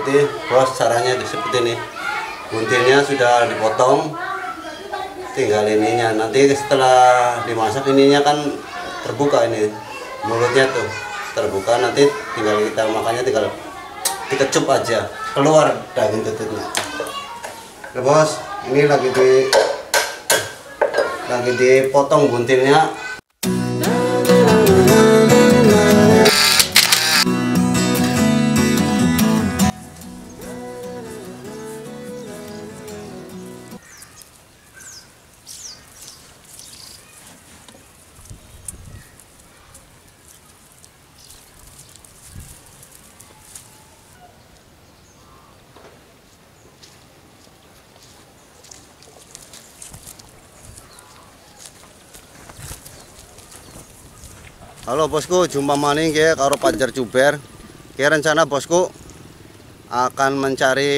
itu bos caranya seperti ini. Buntilnya sudah dipotong tinggal ininya. Nanti setelah dimasak ininya kan terbuka ini mulutnya tuh terbuka. Nanti tinggal kita makannya tinggal dikecup aja keluar daging tututnya. Oke, bos ini lagi di lagi dipotong buntilnya Halo bosku, jumpa maning ke karo Panjar Cuber. Ke rencana bosku akan mencari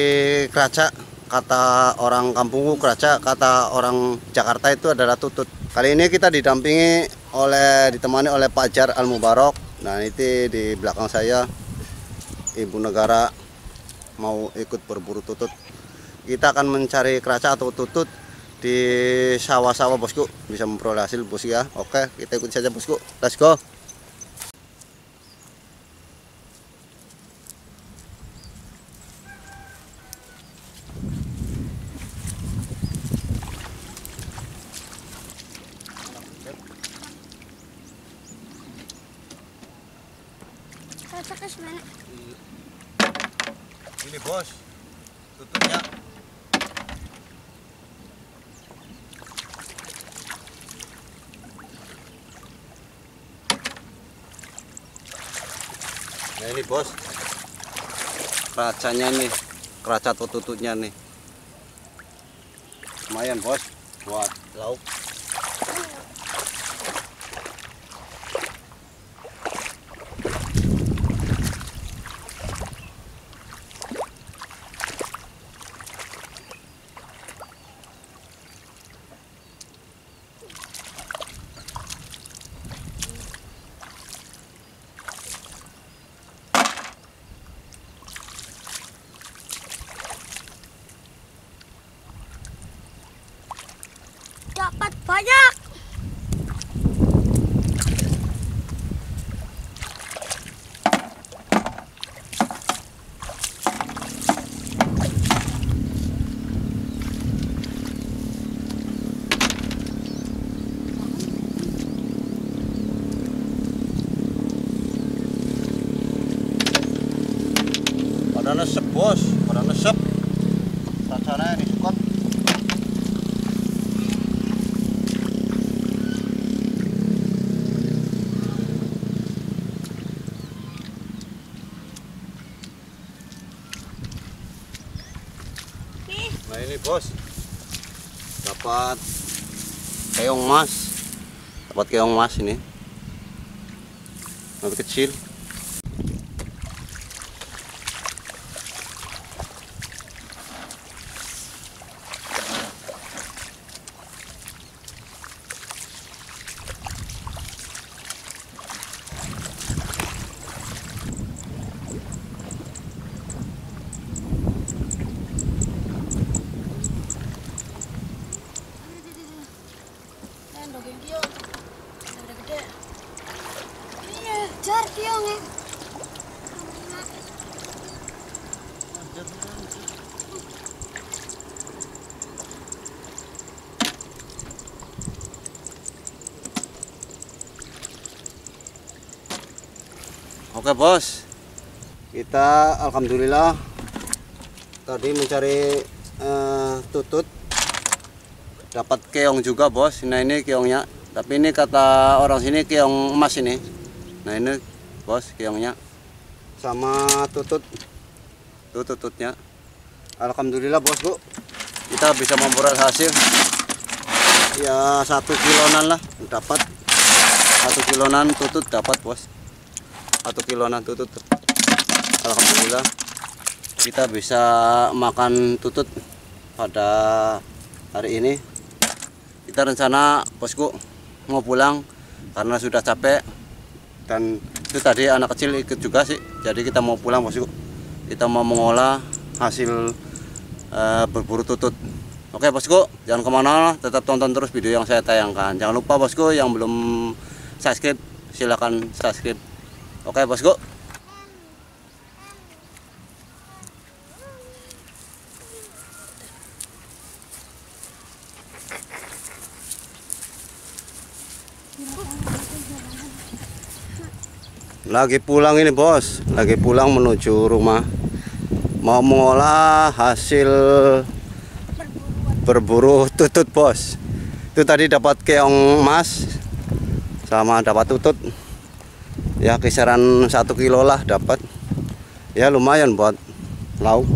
keraca. Kata orang kampungku keraca, kata orang Jakarta itu adalah tutut. Kali ini kita didampingi oleh ditemani oleh Pak Jar Al Mubarok. Nah, itu di belakang saya Ibu Negara mau ikut berburu tutut. Kita akan mencari keraca atau tutut di sawah-sawah bosku bisa memperoleh hasil bosku ya. Oke, kita ikut saja bosku. Let's go. Mana? Ini bos, tutupnya. Nah ini bos, keracanya nih, keraca atau tututnya nih. Lumayan bos, buat lauk. Dapat banyak. Pada nesep bos, pada nesep. Disukot. Nih, Nah ini bos, dapat keong mas, dapat keong mas ini, lebih kecil. Oke bos, kita alhamdulillah tadi mencari eh, tutut, dapat keong juga bos. Nah ini keongnya, tapi ini kata orang sini keong emas ini. Nah ini bos keongnya, sama tutut, tuh tututnya. Alhamdulillah bos bu, kita bisa memperoleh hasil. Ya satu kilonan lah dapat, satu kilonan tutut dapat bos satu kiloan tutut. Alhamdulillah. Kita bisa makan tutut pada hari ini. Kita rencana bosku mau pulang karena sudah capek. Dan itu tadi anak kecil ikut juga sih. Jadi kita mau pulang bosku. Kita mau mengolah hasil eh, berburu tutut. Oke bosku, jangan ke mana, tetap tonton terus video yang saya tayangkan. Jangan lupa bosku yang belum subscribe, silahkan subscribe. Oke bosku. Lagi pulang ini bos, lagi pulang menuju rumah. Mau mengolah hasil berburu tutut bos. Itu tadi dapat keong emas sama dapat tutut. Ya kisaran satu kilo lah dapat. Ya lumayan buat lauk.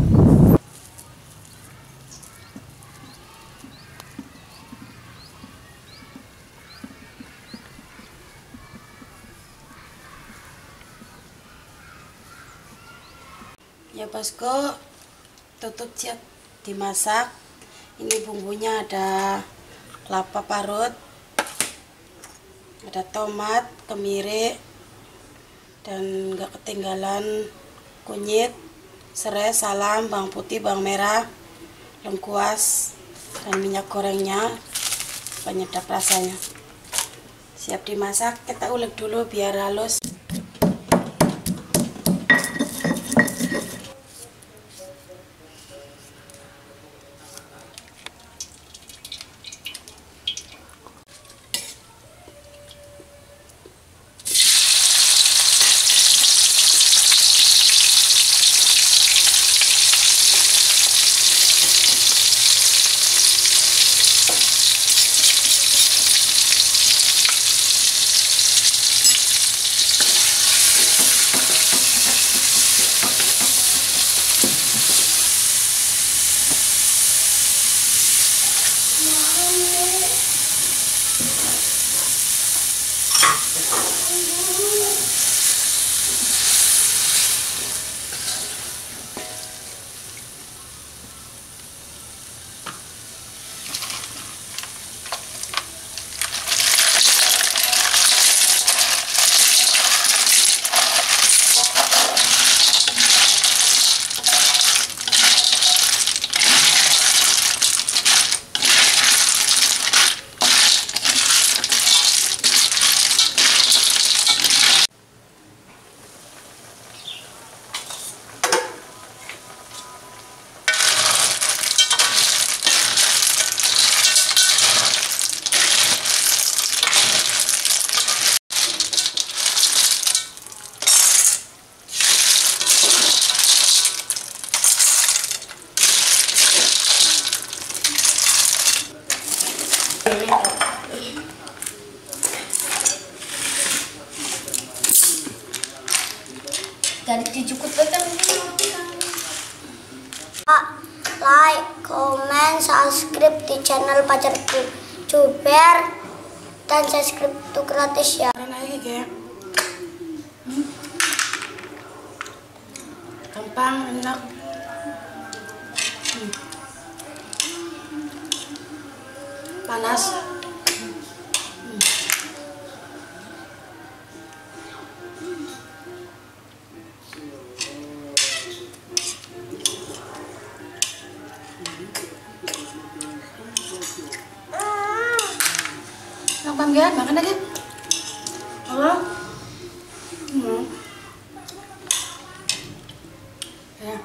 Ya bosku, tutut siap dimasak. Ini bumbunya ada kelapa parut, ada tomat, kemiri, dan nggak ketinggalan kunyit, serai, salam, bawang putih, bawang merah, lengkuas, dan minyak gorengnya penyedap rasanya. Siap dimasak, kita ulek dulu biar halus. Channel Pacar Cuber dan subscribe itu gratis ya. Hmm. gampang enak Hmm. panas kan makan aja. Halo? Hmm. ya.